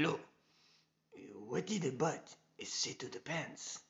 Hello. What did the butt say to the pants?